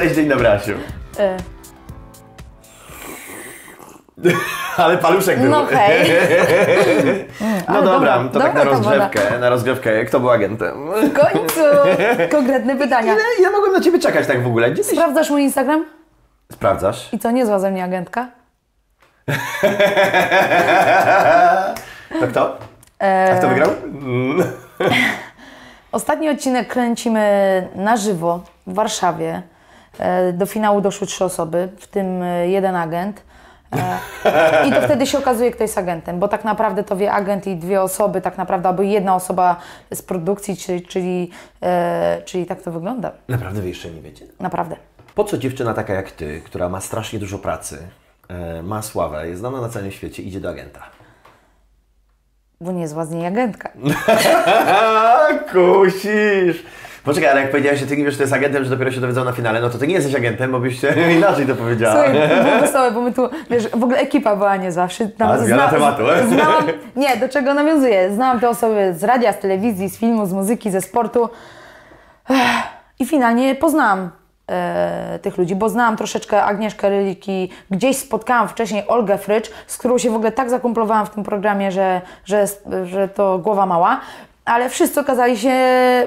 Cześć, dzień dobry, Asiu. E, Ale paluszek był. No hej. No ale dobra, dobra, to tak na dobra ta rozgrzewkę, na rozgrzewkę. Kto był agentem? W końcu! Konkretne pytania. Ile, ile mogłem na ciebie czekać tak w ogóle? Gdzie. Sprawdzasz mój Instagram? Sprawdzasz? I co, niezła ze mnie agentka? To kto? A kto wygrał? Ostatni odcinek kręcimy na żywo w Warszawie. E, Do finału doszły trzy osoby, w tym e, jeden agent. E, I to wtedy się okazuje, kto jest agentem, bo tak naprawdę to wie agent i dwie osoby, tak naprawdę, albo jedna osoba z produkcji, czyli, czyli, czyli tak to wygląda. Naprawdę wy jeszcze nie wiecie? Naprawdę. Po co dziewczyna taka jak ty, która ma strasznie dużo pracy, ma sławę, jest znana na całym świecie, idzie do agenta? Bo nie zła z niej agentka. Kusisz! Poczekaj, ale jak powiedziałeś, że ty nie wiesz, że to jest agentem, że dopiero się dowiedzą na finale, no to ty nie jesteś agentem, bo byś inaczej to powiedziała. Słuchaj, było wesołe, bo my tu, wiesz, w ogóle ekipa była nie zawsze. Tam A, zmiana tematu. Znałam, nie, do czego nawiązuję. Znałam te osoby z radia, z telewizji, z filmu, z muzyki, ze sportu. I finalnie poznałam e, tych ludzi, bo znałam troszeczkę Agnieszkę Ryliki, gdzieś spotkałam wcześniej Olgę Frycz, z którą się w ogóle tak zakumplowałam w tym programie, że, że, że to głowa mała. Ale wszyscy okazali się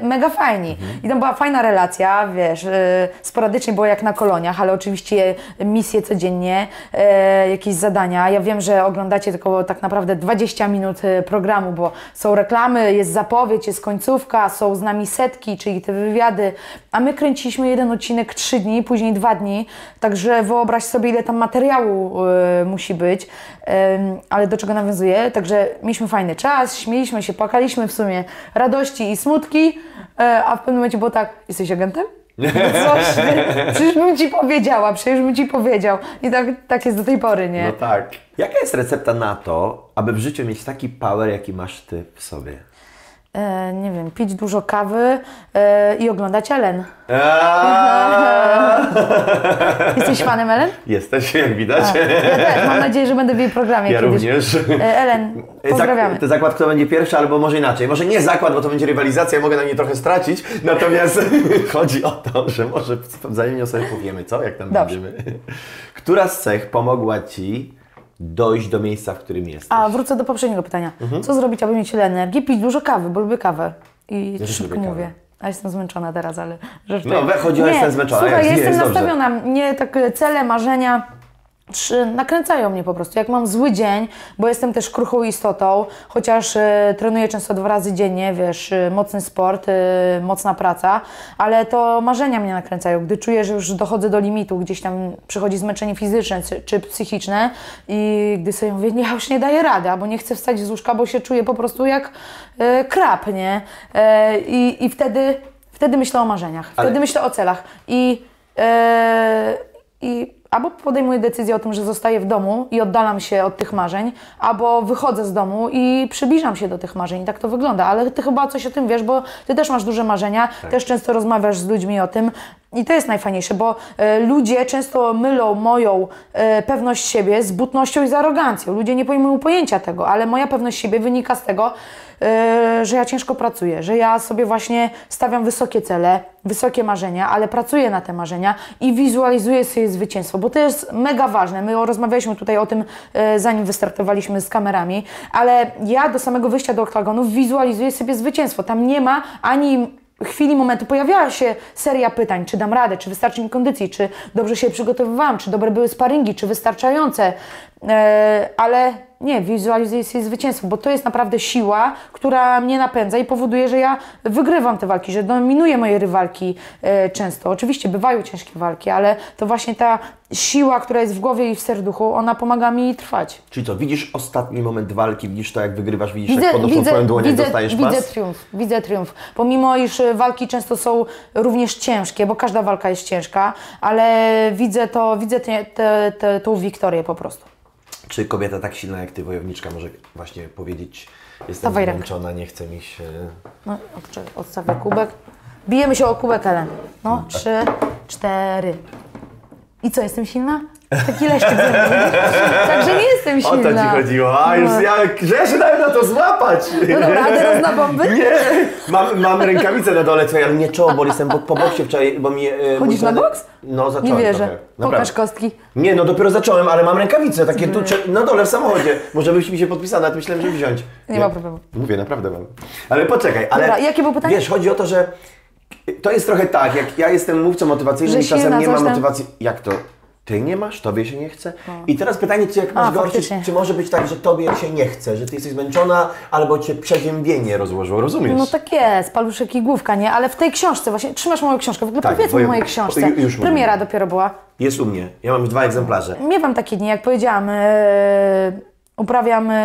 mega fajni. I tam była fajna relacja, wiesz, e, sporadycznie było jak na koloniach, ale oczywiście misje codziennie, e, jakieś zadania. Ja wiem, że oglądacie tylko tak naprawdę 20 minut e, programu, bo są reklamy, jest zapowiedź, jest końcówka, są z nami setki, czyli te wywiady, a my kręciliśmy jeden odcinek 3 dni, później 2 dni, także wyobraź sobie, ile tam materiału musi być. Ale do czego nawiązuję? Także mieliśmy fajny czas, śmieliśmy się, płakaliśmy w sumie radości i smutki, e, a w pewnym momencie było tak, jesteś agentem? Coś, przecież bym ci powiedziała, przecież bym ci powiedział. I tak, tak jest do tej pory, nie? No tak. Jaka jest recepta na to, aby w życiu mieć taki power, jaki masz ty w sobie? E, nie wiem, pić dużo kawy e, i oglądać Ellen. Jesteś fanem Ellen? Jesteś, jak widać. Ja też, mam nadzieję, że będę w jej programie Ja kiedyś. również. E, Ellen, pozdrawiamy. Zak- to zakład, kto będzie pierwszy, albo może inaczej. Może nie zakład, bo to będzie rywalizacja, mogę na nie trochę stracić. Natomiast chodzi o to, że może wzajemnie sobie powiemy, co? Jak tam Dobrze. będziemy. Która z cech pomogła Ci dojść do miejsca, w którym jesteś? A wrócę do poprzedniego pytania. Co zrobić, aby mieć tyle energii? Pić dużo kawy, bo lubię kawę. I też szybko mówię. kawę. A jestem zmęczona teraz, ale rzecz No, we- chodzi o jestem zmęczona. Słuchaj, Jest, ja nie, jestem jest dobrze. nastawiona. Mnie tak e, cele, marzenia nakręcają mnie po prostu. Jak mam zły dzień, bo jestem też kruchą istotą, chociaż e, trenuję często dwa razy dziennie, wiesz, e, mocny sport, e, mocna praca, ale to marzenia mnie nakręcają. Gdy czuję, że już dochodzę do limitu, gdzieś tam przychodzi zmęczenie fizyczne czy, czy psychiczne i gdy sobie mówię, nie, ja już nie daję rady, albo nie chcę wstać z łóżka, bo się czuję po prostu jak krab, nie? I, I wtedy, wtedy myślę o marzeniach, Ale- wtedy myślę o celach i, i albo podejmuję decyzję o tym, że zostaję w domu i oddalam się od tych marzeń, albo wychodzę z domu i przybliżam się do tych marzeń. I tak to wygląda. Ale ty chyba coś o tym wiesz, bo ty też masz duże marzenia, też często rozmawiasz z ludźmi o tym. I to jest najfajniejsze, bo e, ludzie często mylą moją e, pewność siebie z butnością i z arogancją. Ludzie nie pojmują pojęcia tego, ale moja pewność siebie wynika z tego, e, że ja ciężko pracuję, że ja sobie właśnie stawiam wysokie cele, wysokie marzenia, ale pracuję na te marzenia i wizualizuję sobie zwycięstwo, bo to jest mega ważne. My rozmawialiśmy tutaj o tym, e, zanim wystartowaliśmy z kamerami, ale ja do samego wyjścia do oktagonu wizualizuję sobie zwycięstwo. Tam nie ma ani chwili, momentu pojawiała się seria pytań, czy dam radę, czy wystarczy mi kondycji, czy dobrze się przygotowywałam, czy dobre były sparingi, czy wystarczające, ale nie, wizualizuję sobie zwycięstwo, bo to jest naprawdę siła, która mnie napędza i powoduje, że ja wygrywam te walki, że dominuję moje rywalki e, często. Oczywiście bywają ciężkie walki, ale to właśnie ta siła, która jest w głowie i w serduchu, ona pomaga mi trwać. Czyli co, widzisz ostatni moment walki, widzisz to, jak wygrywasz, widzisz, jak podnoszą twoją dłoń, jak widzę, dostajesz widzę pas? triumf, widzę triumf. Pomimo, iż e, walki często są również ciężkie, bo każda walka jest ciężka, ale widzę to, widzę te, te, te, tą wiktorię po prostu. Czy kobieta tak silna jak ty, wojowniczka, może właśnie powiedzieć, jestem rękę. zmęczona, nie chce mi się... No, odstawię kubek. Bijemy się o kubek, Ellen. No, trzy, cztery. I co, jestem silna? Taki leszczyk ze? Także nie jestem O silna. to ci chodziło. A już No. ja, że ja się dałem na to złapać. No dobra, a teraz na bomby? Nie, mam, mam rękawicę na dole, co ja mnie czoło boli, jestem po, boksie wczoraj, bo mi... e, Chodzisz na boks? No, Nie zacząłem wierzę. trochę. Pokaż kostki. Nie, no dopiero zacząłem, ale mam rękawice takie tu, na dole w samochodzie. Może byś mi się podpisała, nawet myślałem, żeby wziąć. Nie ma problemu. Mówię, naprawdę mam. Ale poczekaj, ale... Dobra, jakie było pytanie? Wiesz, chodzi o to, że to jest trochę tak, jak ja jestem mówcą motywacyjnym Że i czasem nie coś ma tam- motywacji. Jak to? Ty nie masz, tobie się nie chce? I teraz pytanie, czy jak masz gorszy, faktycznie. czy może być tak, że tobie się nie chce, że ty jesteś zmęczona, albo cię przeziębienie rozłożyło, rozumiesz? No tak jest, paluszek i główka, nie? Ale w tej książce właśnie, trzymasz moją książkę, w ogóle Tak, powiedzmy o mojej książce. ju- już. Premiera dopiero była. Jest u mnie, ja mam już dwa egzemplarze. Miewam takie dni, jak powiedziałam, e, uprawiam e,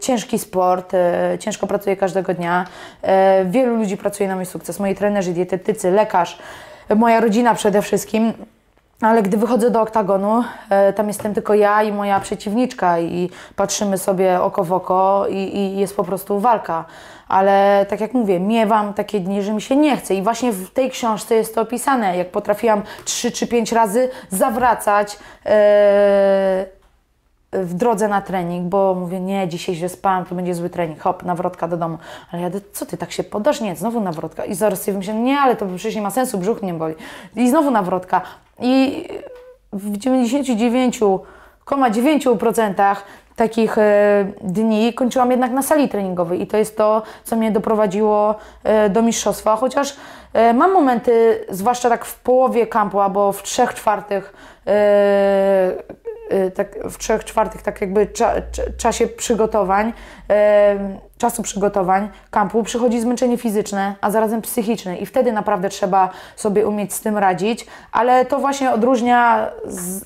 ciężki sport, e, ciężko pracuję każdego dnia. Wielu ludzi pracuje na mój sukces, moi trenerzy, dietetycy, lekarz, moja rodzina przede wszystkim. Ale gdy wychodzę do oktagonu, e, tam jestem tylko ja i moja przeciwniczka i patrzymy sobie oko w oko i, i jest po prostu walka. Ale tak jak mówię, miewam takie dni, że mi się nie chce i właśnie w tej książce jest to opisane, jak potrafiłam trzy czy pięć razy zawracać e, w drodze na trening, bo mówię, nie, dzisiaj źle spałam, to będzie zły trening, hop, nawrotka do domu. Ale ja, co ty, tak się podasz? Nie, znowu nawrotka. I zaraz sobie myślę, nie, ale to przecież nie ma sensu, brzuch mnie boli. I znowu nawrotka. I w 99,9% takich e, dni kończyłam jednak na sali treningowej i to jest to, co mnie doprowadziło e, do mistrzostwa, chociaż e, mam momenty, zwłaszcza tak w połowie kampu albo w trzech czwartych tak w trzech czwartych tak jakby cza, cza- czasie przygotowań, czasu przygotowań kampu przychodzi zmęczenie fizyczne, a zarazem psychiczne i wtedy naprawdę trzeba sobie umieć z tym radzić, ale to właśnie odróżnia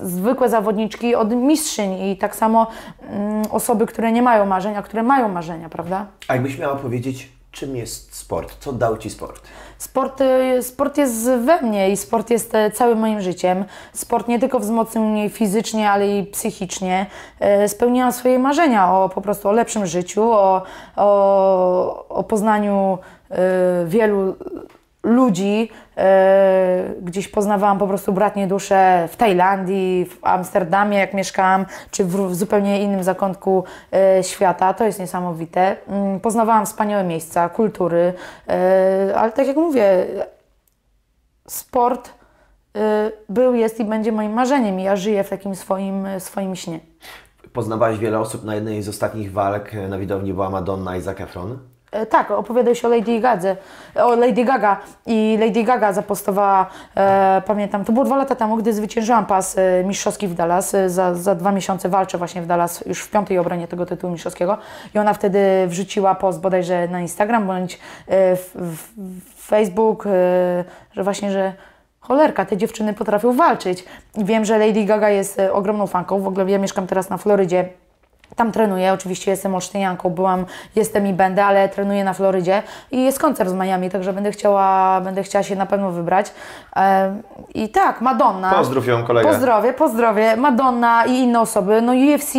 zwykłe zawodniczki od mistrzyń i tak samo mm, osoby, które nie mają marzeń, a które mają marzenia, prawda? A jakbyś miała powiedzieć, czym jest sport? Co dał ci sport? Sport, y, sport jest we mnie i sport jest e, całym moim życiem. Sport nie tylko wzmocnił mnie fizycznie, ale i psychicznie. E, Spełniłam swoje marzenia o po prostu o lepszym życiu, o, o, o poznaniu e, wielu ludzi. E, Gdzieś poznawałam po prostu bratnie dusze w Tajlandii, w Amsterdamie, jak mieszkałam, czy w, zupełnie innym zakątku e, świata. To jest niesamowite. Mm, Poznawałam wspaniałe miejsca, kultury, e, ale tak jak mówię, sport był, jest i będzie moim marzeniem ja żyję w takim swoim, swoim śnie. Poznawałaś wiele osób na jednej z ostatnich walk. Na widowni była Madonna i Zac Efron. E, Tak, opowiadał się o Lady Gadze, o Lady Gaga i Lady Gaga zapostowała, e, pamiętam, to było dwa lata temu, gdy zwyciężyłam pas e, mistrzowski w Dallas, e, za, za dwa miesiące walczę właśnie w Dallas, już w piątej obronie tego tytułu mistrzowskiego i ona wtedy wrzuciła post bodajże na Instagram, bądź e, w, w, Facebook, e, że właśnie, że Cholerka, te dziewczyny potrafią walczyć. I wiem, że Lady Gaga jest ogromną fanką. W ogóle ja mieszkam teraz na Florydzie. Tam trenuję, oczywiście jestem olsztynianką, byłam, jestem i będę, ale trenuję na Florydzie i jest koncert z Miami, także będę chciała, będę chciała się na pewno wybrać. I tak, Madonna. Pozdrów ją, kolega. Pozdrowie, pozdrowie. Madonna i inne osoby. No UFC,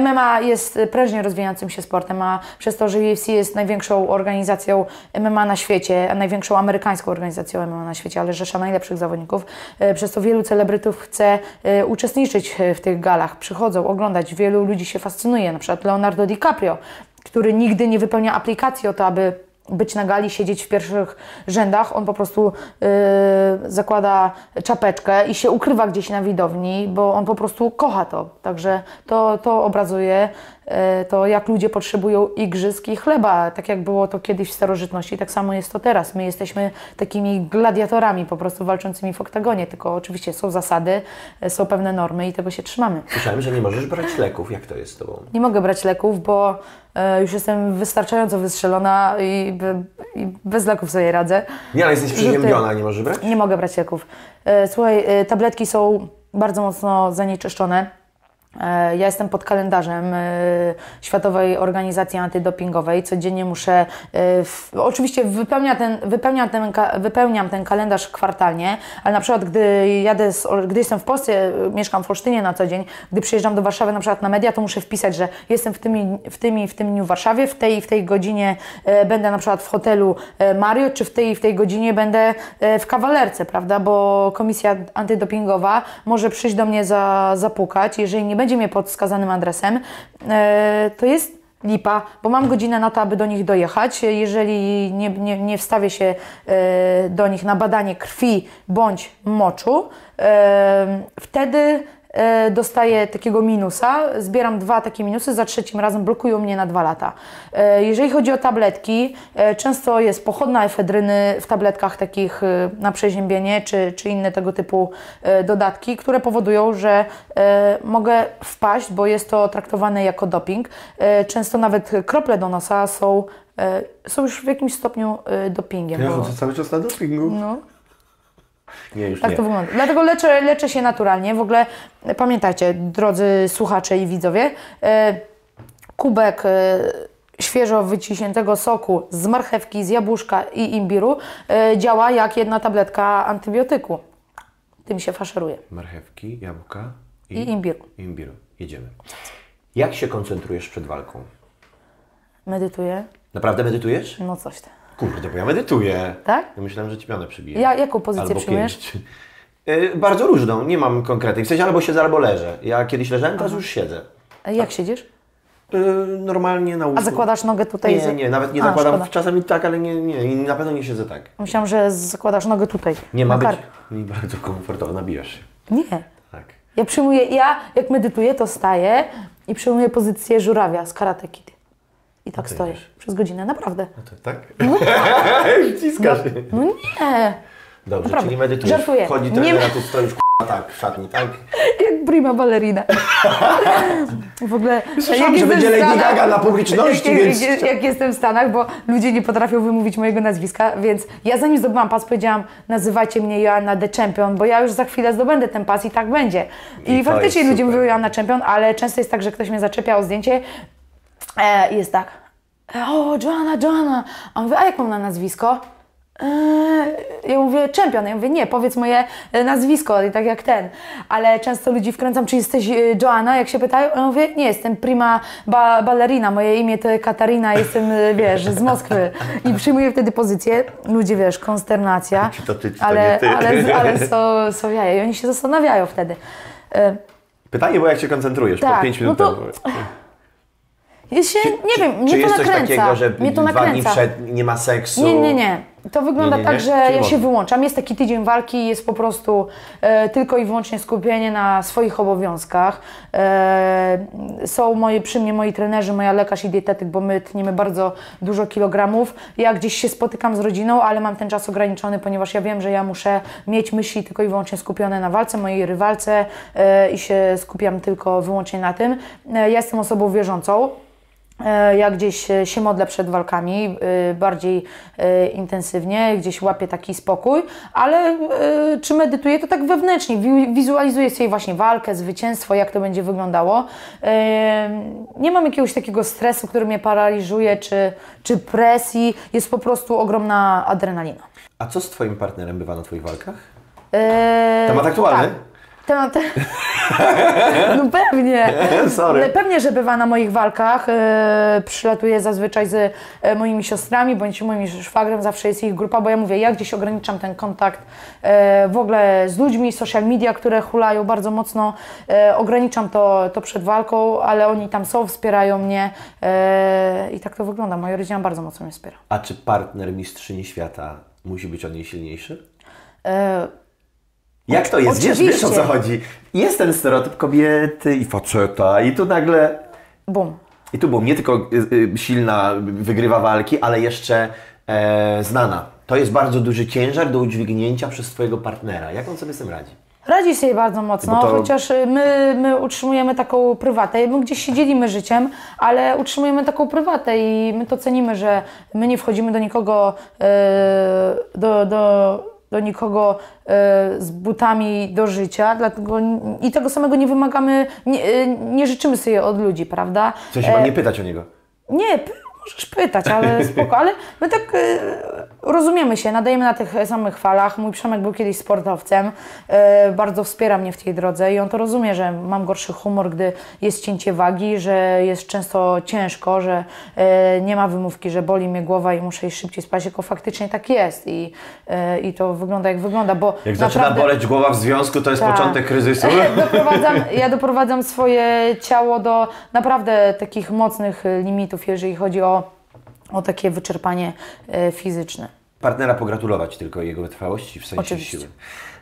MMA jest prężnie rozwijającym się sportem, a przez to, że UFC jest największą organizacją MMA na świecie, największą amerykańską organizacją MMA na świecie, ale rzesza najlepszych zawodników, e, przez to wielu celebrytów chce e, uczestniczyć w tych galach. Przychodzą oglądać, wielu ludzi się fascynuje, na przykład Leonardo DiCaprio, który nigdy nie wypełnia aplikacji o to, aby być na gali, siedzieć w pierwszych rzędach. On po prostu yy, zakłada czapeczkę i się ukrywa gdzieś na widowni, bo on po prostu kocha to. Także to, to obrazuje to, jak ludzie potrzebują igrzysk i chleba. Tak jak było to kiedyś w starożytności, tak samo jest to teraz. My jesteśmy takimi gladiatorami po prostu walczącymi w oktagonie, tylko oczywiście są zasady, yy, są pewne normy i tego się trzymamy. Słyszałem, że nie możesz brać leków. Jak to jest z tobą? Nie mogę brać leków, bo e, już jestem wystarczająco wystrzelona i, i bez leków sobie radzę. Nie, ale jesteś przeziębiona, nie możesz brać? Nie mogę brać leków. E, Słuchaj, e, tabletki są bardzo mocno zanieczyszczone. E, Ja jestem pod kalendarzem e, Światowej Organizacji Antydopingowej. Codziennie muszę, e, oczywiście wypełnia ten, wypełniam, ten, wypełniam ten kalendarz kwartalnie, ale na przykład gdy jadę, z, gdy jestem w Polsce, mieszkam w Olsztynie na co dzień, gdy przyjeżdżam do Warszawy na przykład na media, to muszę wpisać, że jestem w tym, w tym w tym dniu w Warszawie, w tej w tej godzinie będę na przykład w hotelu Marriott, czy w tej w tej godzinie będę w kawalerce, prawda, bo komisja antydopingowa może przyjść do mnie za, zapukać, jeżeli nie będzie mnie pod wskazanym adresem, e, to jest lipa, bo mam godzinę na to, aby do nich dojechać. Jeżeli nie, nie, nie wstawię się e, do nich na badanie krwi bądź moczu, e, wtedy dostaję takiego minusa, zbieram dwa takie minusy, za trzecim razem blokują mnie na dwa lata. E, Jeżeli chodzi o tabletki, e, często jest pochodna efedryny w tabletkach takich e, na przeziębienie, czy, czy inne tego typu e, dodatki, które powodują, że e, mogę wpaść, bo jest to traktowane jako doping. E, Często nawet krople do nosa są, e, są już w jakimś stopniu e, dopingiem. Ja bo- cały czas na dopingu. no. Nie, już Tak nie. to wygląda. Dlatego leczę, leczę się naturalnie. W ogóle pamiętajcie, drodzy słuchacze i widzowie, e, kubek e, świeżo wyciśniętego soku z marchewki, z jabłuszka i imbiru e, działa jak jedna tabletka antybiotyku. Tym się faszeruje. Marchewki, jabłka I imbiru. i imbiru. Jedziemy. Jak się koncentrujesz przed walką? Medytuję. Naprawdę medytujesz? No coś tam. Kurde, bo ja medytuję. Tak? Ja myślałem, że ci pionę przybiję. Ja, jaką pozycję Albo przyjmujesz? pięść. Y, Bardzo różną, nie mam konkretnej. W sensie albo siedzę, albo leżę. Ja kiedyś leżałem, teraz już siedzę. A Jak siedzisz? Y, Normalnie na łóżku. A zakładasz nogę tutaj? Nie, nie, nawet nie A, zakładam. szkoda. Czasami tak, ale nie, nie. Na pewno nie siedzę tak. Myślałam, że zakładasz nogę tutaj. Nie ma być mi bardzo komfortowo, nabijasz się. Nie. Tak. Ja przyjmuję, ja jak medytuję, to staję i przyjmuję pozycję żurawia z Karate Kid. I tak ty stoję wiesz. przez godzinę, naprawdę. No to tak? Wciskasz. No nie, Dobrze, Naprawdę. czyli medytujesz. Żartuję. Chodzi Nie trener, ma- a ty stoisz k***a, tak w szatni, tak? jak prima ballerina. W ogóle Słyszałam, że będzie Lady Gaga na publiczności, jak, więc- jak, jak jestem w Stanach, bo ludzie nie potrafią wymówić mojego nazwiska, więc ja zanim zdobyłam pas, powiedziałam, nazywajcie mnie Joanna The Champion, bo ja już za chwilę zdobędę ten pas i tak będzie. I, I faktycznie ludzie mówią Joanna Champion, ale często jest tak, że ktoś mnie zaczepia o zdjęcie e, jest tak, o Joanna, Joanna, a on mówi, a jak mam na nazwisko? Eee, Ja mówię czempion, ja mówię nie, powiedz moje e, nazwisko, i tak jak ten. Ale często ludzi wkręcam, czy jesteś e, Joanna, jak się pytają, ja mówię nie, jestem prima ba ballerina, moje imię to Katarina, jestem, e, wiesz, z Moskwy. I przyjmuję wtedy pozycję, ludzie, wiesz, konsternacja. Czy to ty, czy to ale, nie ty? ale, ale są, są jaja i oni się zastanawiają wtedy. E, Pytanie było, jak się koncentrujesz po Tak, 5 no minut to- temu. Ja się, nie wiem, mnie Czy to jest coś takiego, że mnie to dwa dni przed nie ma seksu? Nie, nie, nie. To wygląda Nie, nie, tak, nie? że Czyli ja się wyłączam. Jest taki tydzień walki, jest po prostu e, tylko i wyłącznie skupienie na swoich obowiązkach. E, są moi, przy mnie moi trenerzy, moja lekarz i dietetyk, bo my tniemy bardzo dużo kilogramów. Ja gdzieś się spotykam z rodziną, ale mam ten czas ograniczony, ponieważ ja wiem, że ja muszę mieć myśli tylko i wyłącznie skupione na walce, mojej rywalce e, i się skupiam tylko wyłącznie na tym. E, ja jestem osobą wierzącą. E, Ja gdzieś e, się modlę przed walkami, e, bardziej intensywnie, gdzieś łapię taki spokój, ale czy medytuję, to tak wewnętrznie, wi- wizualizuję sobie właśnie walkę, zwycięstwo, jak to będzie wyglądało. Nie mam jakiegoś takiego stresu, który mnie paraliżuje, czy, czy presji, jest po prostu ogromna adrenalina. A co z twoim partnerem bywa na twoich walkach? Temat aktualny? Tak. Temat... No pewnie. Sorry. Pewnie, że bywa na moich walkach. E, przylatuje zazwyczaj z e, moimi siostrami bądź moim szwagrem, zawsze jest ich grupa, bo ja mówię, ja gdzieś ograniczam ten kontakt e, w ogóle z ludźmi, social media, które hulają bardzo mocno. E, ograniczam to, to przed walką, ale oni tam są, wspierają mnie i tak to wygląda. Moja rodzina bardzo mocno mnie wspiera. A czy partner mistrzyni świata musi być od niej silniejszy? Jak to jest? Wiesz, wiesz o co Oczywiście. chodzi? Jest ten stereotyp kobiety i faceta i tu nagle... bum. I tu było nie tylko y, y, silna, wygrywa walki, ale jeszcze e, znana. To jest bardzo duży ciężar do udźwignięcia przez Twojego partnera. Jak on sobie z tym radzi? Radzi sobie bardzo mocno, to- chociaż y, my, my utrzymujemy taką prywatę. My gdzieś się dzielimy życiem, ale utrzymujemy taką prywatę i my to cenimy, że my nie wchodzimy do nikogo, e, do, do, do nikogo e, z butami do życia, dlatego i tego samego nie wymagamy, nie, e, nie życzymy sobie od ludzi, prawda? W sensie mam nie pytać o niego. Nie, możesz pytać, ale spoko, ale my tak e, rozumiemy się, nadajemy na tych samych falach. Mój Przemek był kiedyś sportowcem, e, bardzo wspiera mnie w tej drodze i on to rozumie, że mam gorszy humor, gdy jest cięcie wagi, że jest często ciężko, że e, nie ma wymówki, że boli mnie głowa i muszę iść szybciej spać, tylko faktycznie tak jest i, e, i to wygląda jak wygląda, bo Jak zaczyna naprawdę... boleć głowa w związku, to jest Tak. początek kryzysu. doprowadzam, ja doprowadzam swoje ciało do naprawdę takich mocnych limitów, jeżeli chodzi o, o takie wyczerpanie fizyczne. Partnera pogratulować tylko jego wytrwałości w sensie Oczywiście. siły.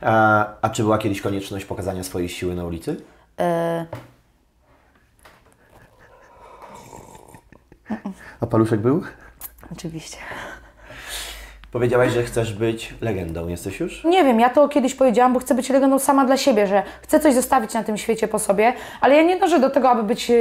A, a czy była kiedyś konieczność pokazania swojej siły na ulicy? E, A paluszek był? oczywiście. Powiedziałaś, że chcesz być legendą. Jesteś już? Nie wiem, ja to kiedyś powiedziałam, bo chcę być legendą sama dla siebie, że chcę coś zostawić na tym świecie po sobie, ale ja nie dążę do tego, aby być e,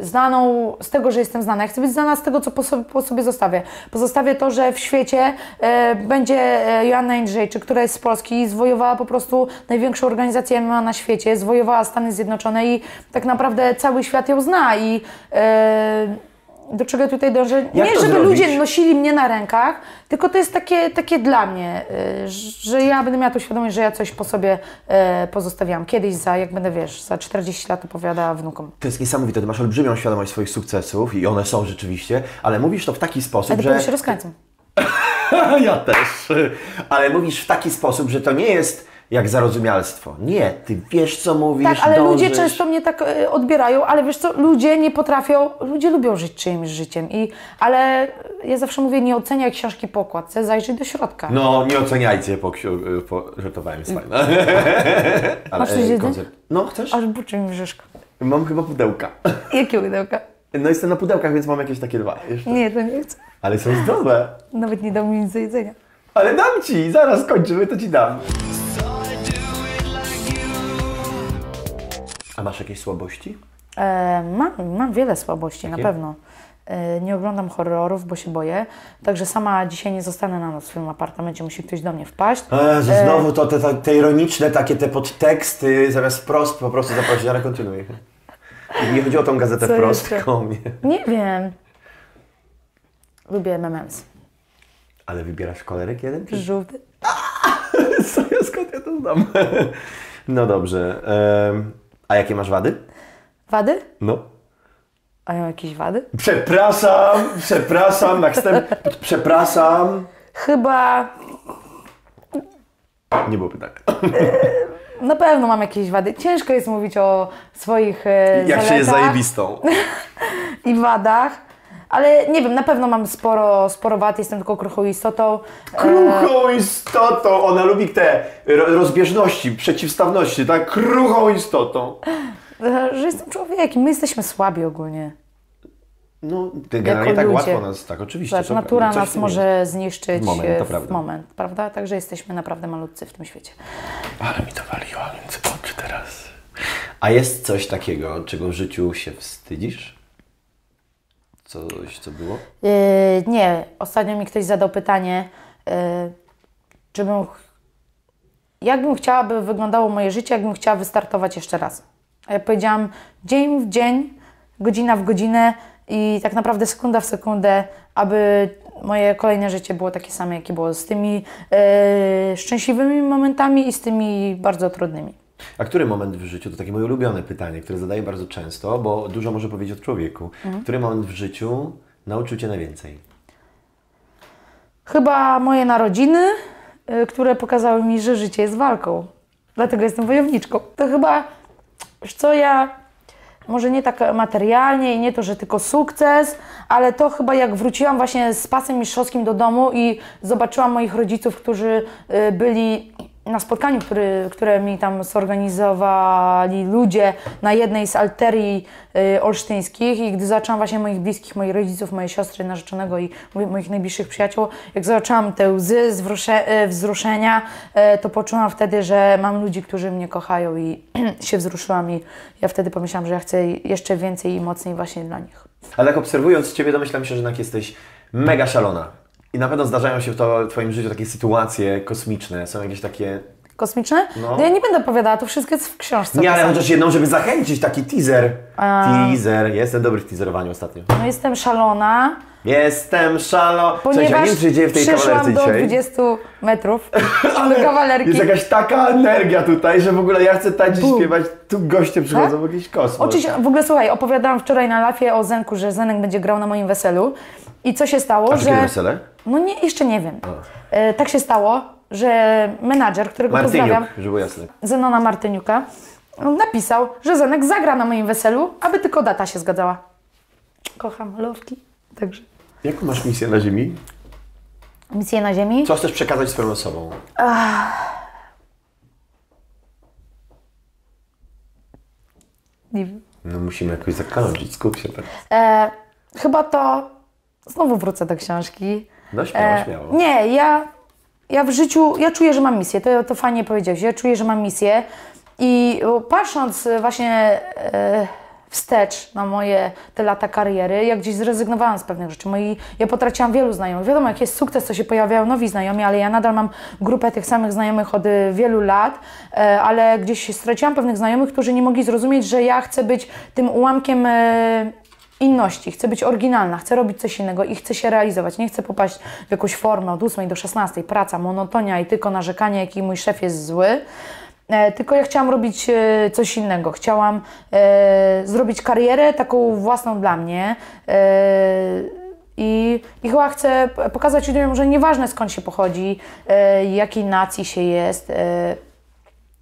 znaną z tego, że jestem znana. Ja chcę być znana z tego, co po sobie, po sobie zostawię. Pozostawię to, że w świecie e, będzie e, Joanna Jędrzejczyk, która jest z Polski i zwojowała po prostu największą organizację MMA na świecie, zwojowała Stany Zjednoczone i tak naprawdę cały świat ją zna i e, do czego ja tutaj dążę? Jak nie, żeby zrobić? ludzie nosili mnie na rękach, tylko to jest takie, takie dla mnie, y, że ja będę miała tu świadomość, że ja coś po sobie y, pozostawiałam. Kiedyś za, jak będę, wiesz, za 40 lat opowiada wnukom. To jest niesamowite. Ty masz olbrzymią świadomość swoich sukcesów i one są rzeczywiście, ale mówisz to w taki sposób, dopiero że... się rozkręcam. ja też. Ale mówisz w taki sposób, że to nie jest jak zarozumialstwo. Nie, ty wiesz co mówisz, Tak, ale ludzie dążysz. często mnie tak y, odbierają, ale wiesz co, ludzie nie potrafią, ludzie lubią żyć czyimś życiem, i, ale ja zawsze mówię, nie oceniaj książki po okładce, zajrzyj do środka. No, nie oceniajcie po, ksiu- po żartowałem, jest fajne. Ale, Masz coś e, koncept- No, chcesz? Aż buczy mi brzuszko. Mam chyba pudełka. Jakie pudełka? No jestem na pudełkach, więc mam jakieś takie dwa jeszcze. Nie, to nie chcę. Ale są zdrowe. Nawet nie dał mi nic do jedzenia. Ale dam ci, zaraz kończymy, to ci dam. A masz jakieś słabości? E, mam, mam wiele słabości, Jakie? na pewno. E, nie oglądam horrorów, bo się boję. Także sama dzisiaj nie zostanę na noc w swoim apartamencie, musi ktoś do mnie wpaść. O Jezu, znowu to te, te, te ironiczne, takie te podteksty, zamiast wprost po prostu zaprosić, ale kontynuuj. Nie chodzi o tą gazetę Co wprost, tylko mnie. Nie wiem. Lubię MMS. Ale wybierasz kolorek jeden? Czy... Żółty. Co ja, skąd ja to znam? No dobrze. em, a jakie masz wady? Wady? No. A ja mam jakieś wady? Przepraszam, przepraszam, na wstęp, przepraszam. Chyba Nie było pytania. na pewno mam jakieś wady. Ciężko jest mówić o swoich e, Jak się jest zaletach zajebistą. i wadach. Ale nie wiem, na pewno mam sporo, sporo wad, jestem tylko kruchą istotą. Kruchą istotą. Ona lubi te ro- rozbieżności, przeciwstawności, tak? Kruchą istotą. E, Że jestem człowiekiem, my jesteśmy słabi ogólnie. No, ty generalnie tak ludzie. łatwo nas, tak, oczywiście. Zobacz, to natura nas tym może zniszczyć W moment, to w prawda. moment, prawda? Także jesteśmy naprawdę malutcy w tym świecie. jest. Ale mi to waliło między oczy teraz. A jest coś takiego, czego w życiu się wstydzisz? Coś, co było? Yy, nie, ostatnio mi ktoś zadał pytanie, yy, czy bym, ch- jakbym chciała, by wyglądało moje życie, jakbym chciała wystartować jeszcze raz. A ja powiedziałam dzień w dzień, godzina w godzinę i tak naprawdę sekunda w sekundę, aby moje kolejne życie było takie same, jakie było z tymi yy, szczęśliwymi momentami i z tymi bardzo trudnymi. A który moment w życiu, to takie moje ulubione pytanie, które zadaję bardzo często, bo dużo może powiedzieć o człowieku. Który moment w życiu nauczył Cię najwięcej? Chyba moje narodziny, y, które pokazały mi, że życie jest walką. Dlatego jestem wojowniczką. To chyba, co, ja może nie tak materialnie i nie to, że tylko sukces, ale to chyba jak wróciłam właśnie z pasem mistrzowskim do domu i zobaczyłam moich rodziców, którzy y, byli na spotkaniu, który, które mi tam zorganizowali ludzie na jednej z alterii y, olsztyńskich i gdy zobaczyłam właśnie moich bliskich, moich rodziców, mojej siostry, narzeczonego i mo- moich najbliższych przyjaciół, jak zobaczyłam te łzy zwrusze, y, wzruszenia, y, to poczułam wtedy, że mam ludzi, którzy mnie kochają i się wzruszyłam i ja wtedy pomyślałam, że ja chcę jeszcze więcej i mocniej właśnie dla nich. Ale tak obserwując Ciebie, domyślam się, że jednak jesteś mega szalona. I na pewno zdarzają się w, to, w Twoim życiu takie sytuacje kosmiczne, są jakieś takie... Kosmiczne? No. No. Ja nie będę opowiadała, to wszystko jest w książce. Nie, ale opisane. chociaż jedną, żeby zachęcić, taki teaser. Teaser. Jestem dobry w teaserowaniu ostatnio. No jestem szalona, Jestem szalo... Ja ponieważ nie wiem, czy się dzieje w tej przyszłam do dzisiaj. 20 metrów do kawalerki. Jest jakaś taka energia tutaj, że w ogóle ja chcę tańczyć, Bum. śpiewać, tu goście przychodzą, Tak? jakiś kosmos. Oczywiście, w ogóle słuchaj, opowiadałam wczoraj na lafie o Zenku, że Zenek będzie grał na moim weselu. I co się stało, A że... wesele? No nie, jeszcze nie wiem. E, tak się stało, że menadżer, którego pozdrawiam, Martyniuk, żeby było jasne. Zenona Martyniuka, napisał, że Zenek zagra na moim weselu, aby tylko data się zgadzała. Kocham malowki. Także Jaką masz misję na ziemi? misję na ziemi. Co chcesz przekazać swoją osobą? Nie wiem. No musimy jakoś zakończyć, skup się teraz. E, chyba to... Znowu wrócę do książki. No śmiało, śmiało. Nie, ja, ja w życiu, ja czuję, że mam misję. To, to fajnie powiedziałeś. Ja czuję, że mam misję i patrząc e, właśnie e, wstecz na moje te lata kariery, ja gdzieś zrezygnowałam z pewnych rzeczy. Moi, ja potraciłam wielu znajomych. Wiadomo, jak jest sukces, to się pojawiają nowi znajomi, ale ja nadal mam grupę tych samych znajomych od e, wielu lat, e, ale gdzieś straciłam pewnych znajomych, którzy nie mogli zrozumieć, że ja chcę być tym ułamkiem e, inności, chcę być oryginalna, chcę robić coś innego i chcę się realizować. Nie chcę popaść w jakąś formę od 8 do 16, praca, monotonia i tylko narzekanie, jaki mój szef jest zły. E, tylko ja chciałam robić e, coś innego. Chciałam e, zrobić karierę taką własną dla mnie. E, i, I chyba chcę pokazać ludziom, że nieważne skąd się pochodzi, e, jakiej nacji się jest, e,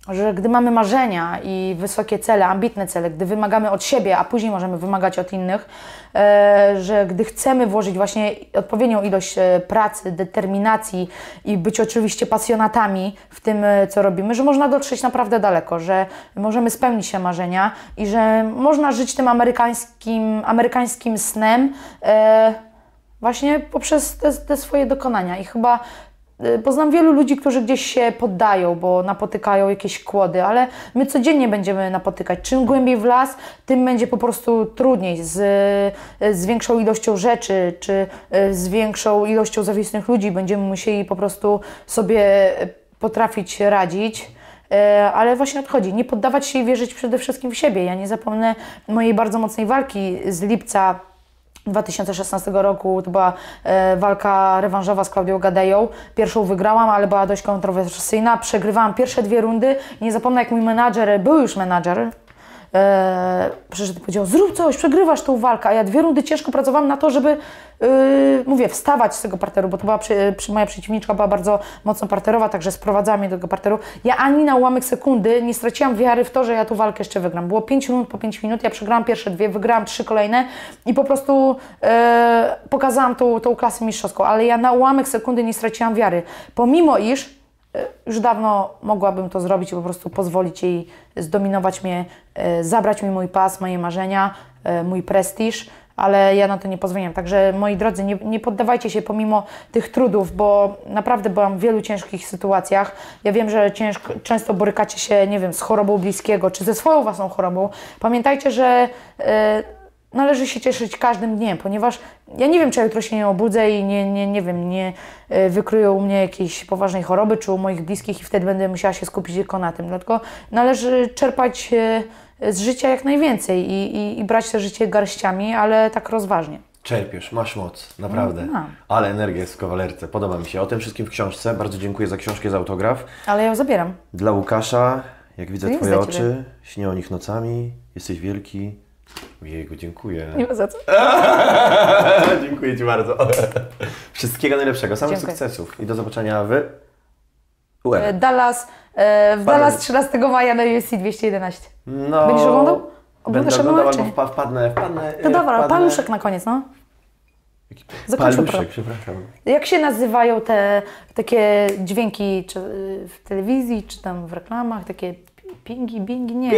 że gdy mamy marzenia i wysokie cele, ambitne cele, gdy wymagamy od siebie, a później możemy wymagać od innych, e, że gdy chcemy włożyć właśnie odpowiednią ilość e, pracy, determinacji i być oczywiście pasjonatami w tym, e, co robimy, że można dotrzeć naprawdę daleko, że możemy spełnić się marzenia i że można żyć tym amerykańskim, amerykańskim snem właśnie poprzez te, te swoje dokonania. I chyba poznam wielu ludzi, którzy gdzieś się poddają, bo napotykają jakieś kłody, ale my codziennie będziemy napotykać. Czym głębiej w las, tym będzie po prostu trudniej z, z większą ilością rzeczy, czy y, z większą ilością zawisłych ludzi. Będziemy musieli po prostu sobie potrafić radzić. Ale właśnie odchodzi. Nie poddawać się i wierzyć przede wszystkim w siebie. Ja nie zapomnę mojej bardzo mocnej walki z lipca 2016 roku to była e, walka rewanżowa z Klaudią Gadeją. Pierwszą wygrałam, ale była dość kontrowersyjna. Przegrywałam pierwsze dwie rundy. Nie zapomnę, jak mój menadżer, był już menadżer, e, przyszedł i powiedział, zrób coś, przegrywasz tą walkę. A ja dwie rundy ciężko pracowałam na to, żeby, e, mówię, wstawać z tego parteru, bo to była przy, przy, moja przeciwniczka była bardzo mocno parterowa, także sprowadzała mnie do tego parteru. Ja ani na ułamek sekundy nie straciłam wiary w to, że ja tą walkę jeszcze wygram. Było 5 minut po 5 minut, ja przegrałam pierwsze dwie, wygrałam trzy kolejne i po prostu e, pokazałam tą, tą klasę mistrzowską, ale ja na ułamek sekundy nie straciłam wiary. Pomimo iż już dawno mogłabym to zrobić i po prostu pozwolić jej zdominować mnie, e, zabrać mi mój pas, moje marzenia, e, mój prestiż, ale ja na to nie pozwoliłam. Także moi drodzy, nie, nie poddawajcie się pomimo tych trudów, bo naprawdę byłam w wielu ciężkich sytuacjach. Ja wiem, że ciężko, często borykacie się, nie wiem, z chorobą bliskiego, czy ze swoją własną chorobą. Pamiętajcie, że e, należy się cieszyć każdym dniem, ponieważ ja nie wiem, czy ja jutro się nie obudzę i nie, nie, nie wiem, nie e, wykryją u mnie jakiejś poważnej choroby, czy u moich bliskich i wtedy będę musiała się skupić tylko na tym. Dlatego należy czerpać e, z życia jak najwięcej i, i, i brać to życie garściami, ale tak rozważnie. Czerpiesz, masz moc, naprawdę. No. Ale energia jest w kawalerce, podoba mi się. O tym wszystkim w książce. Bardzo dziękuję za książkę, za autograf. Ale ja ją zabieram. Dla Łukasza, jak widzę Twoje oczy, śnię o nich nocami, jesteś wielki. Ojejku, dziękuję. Nie ma za co. dziękuję Ci bardzo. Wszystkiego najlepszego, samych Dziękuję. sukcesów i do zobaczenia w E, UR. Dallas, e, w. Dallas 13 maja na UFC 211. No, Będziesz oglądał? Będę Oglądasz oglądał MMA, czy albo wpa- wpadnę, wpadnę. To e, dobra, wpadnę. paluszek na koniec, no. Zakończmy Paluszek, przepraszam. Jak się nazywają te takie dźwięki czy y, w telewizji, czy tam w reklamach, takie pi- pingi, bingi, nie.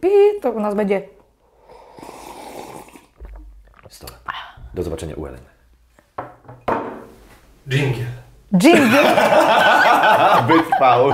Pi, to u nas będzie. Stole. Do zobaczenia u Ellen. Jingle. Jingle. Wytrwał.